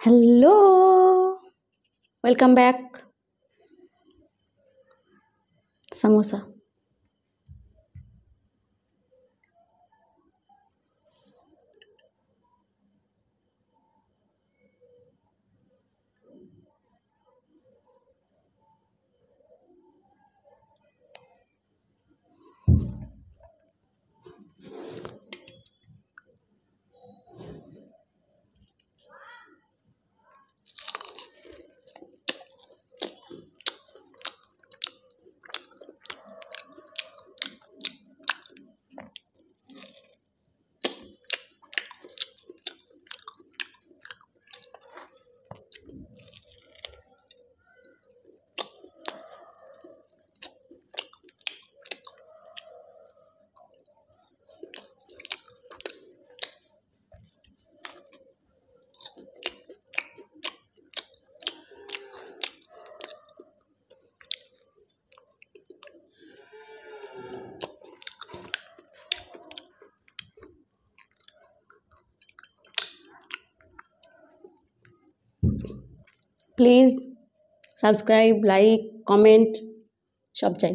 hello welcome back samosa please subscribe like comment সব চাই